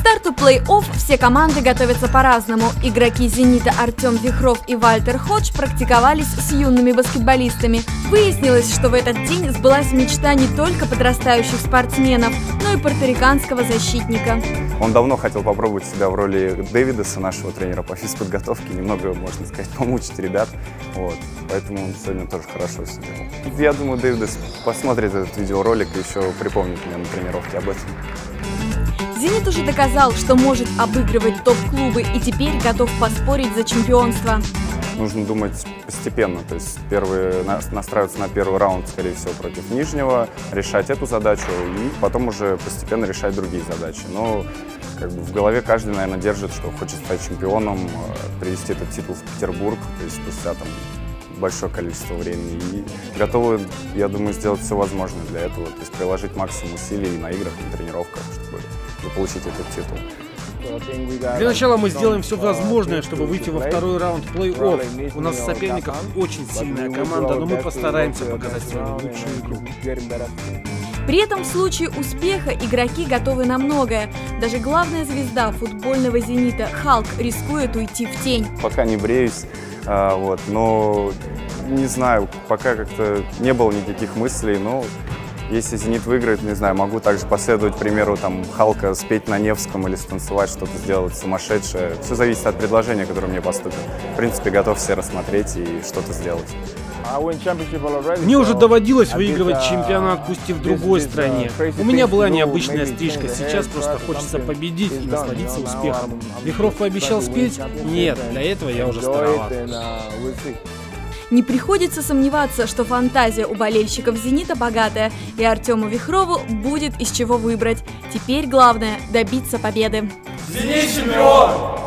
старту плей-офф все команды готовятся по-разному. Игроки «Зенита» Артем Вихров и Вальтер Ходж практиковались с юными баскетболистами. Выяснилось, что в этот день сбылась мечта не только подрастающих спортсменов, но и порториканского защитника. Он давно хотел попробовать себя в роли Дэвидаса, нашего тренера по физподготовке, немного, можно сказать, помучить ребят. Вот. Поэтому он сегодня тоже хорошо все делал. Я думаю, Дэвидас посмотрит этот видеоролик и еще припомнит мне на тренировке об этом. «Зенит» уже доказал, что может обыгрывать топ-клубы и теперь готов поспорить за чемпионство. Нужно думать постепенно, то есть первый, настраиваться на первый раунд, скорее всего, против Нижнего, решать эту задачу и потом уже постепенно решать другие задачи. Но как бы в голове каждый, наверное, держит, что хочет стать чемпионом, э, привести этот титул в Петербург, то есть спустя там большое количество времени и готовы, я думаю, сделать все возможное для этого, то есть приложить максимум усилий на играх, на тренировках, чтобы получить этот титул. Для начала мы сделаем все возможное, чтобы выйти во второй раунд плей-офф. У нас соперников очень сильная команда, но мы постараемся показать свою лучшую игру. При этом в случае успеха игроки готовы на многое. Даже главная звезда футбольного «Зенита» Халк рискует уйти в тень. Пока не бреюсь, а, вот, но не знаю, пока как-то не было никаких мыслей, но если «Зенит» выиграет, не знаю, могу также последовать примеру там Халка, спеть на Невском или станцевать, что-то сделать сумасшедшее. Все зависит от предложения, которое мне поступит. В принципе, готов все рассмотреть и что-то сделать. Мне уже доводилось выигрывать чемпионат, пусть и в другой стране. У меня была необычная стрижка, сейчас просто хочется победить и насладиться успехом. Вихров пообещал спеть? Нет, для этого я уже староват. Не приходится сомневаться, что фантазия у болельщиков «Зенита» богатая, и Артему Вихрову будет из чего выбрать. Теперь главное – добиться победы. «Зенит чемпион!»